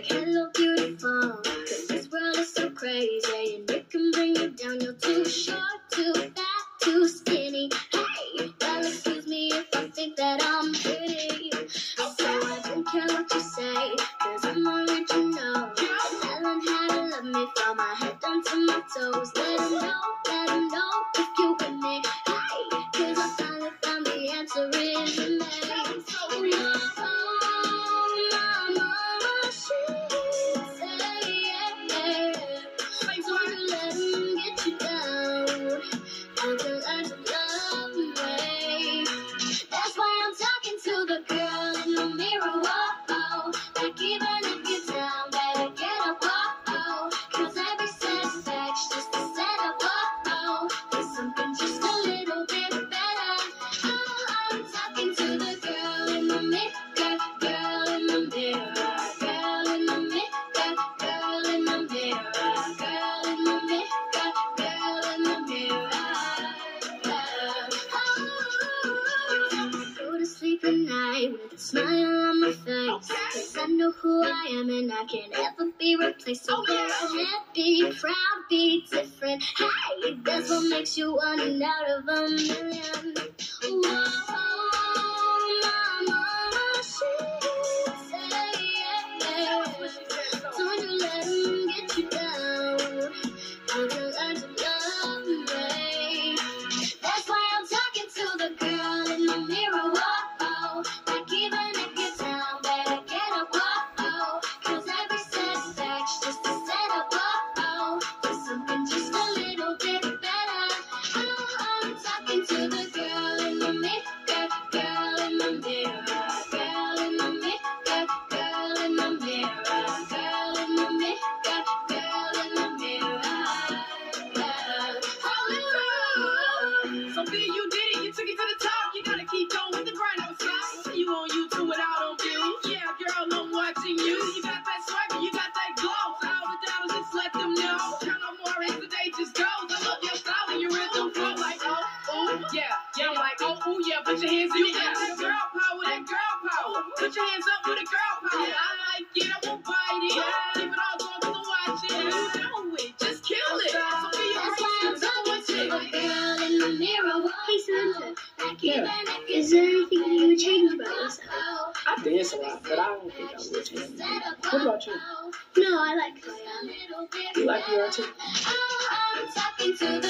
like hello beautiful. Cause this world is so crazy and it can bring you down. You're too short, too fat, too skinny. Hey, well excuse me if I think that I'm pretty. So I don't care what you say. With a smile on my face. Cause I know who I am and I can never be replaced. So there, happy, be proud, be different. Hey, that's what makes you one out of a million. Whoa. Yeah, yeah. I'm like oh, oh, yeah. Put your hands in the air. That girl power, that girl power. Put your hands up with a girl power. I like it, I won't bite it. Keep it all going 'cause I'm watching. You know it, just kill it. Sophia, That's why I'm bring it to talking the it. girl in the mirror. Hey Samantha, like even if Is there anything you would change about yourself? I dance a lot, but I don't think I would change. What about you? No, I like who I am. You like your too? Oh, I'm talking to the